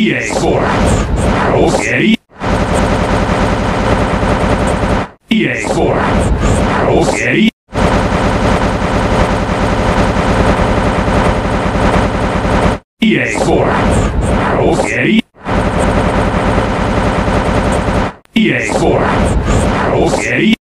EA Sports. Okay. EA Sports. Okay. EA Sports. Okay. EA Sports. Okay.